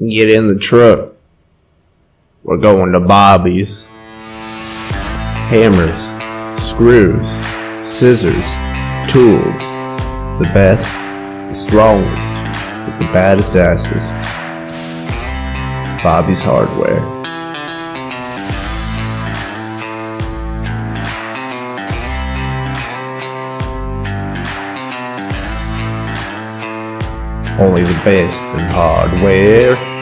Get in the truck. We're going to Bobby's. Hammers, screws, scissors, tools. The best, the strongest, with the baddest asses. Bobby's Hardware. Only the best in hardware.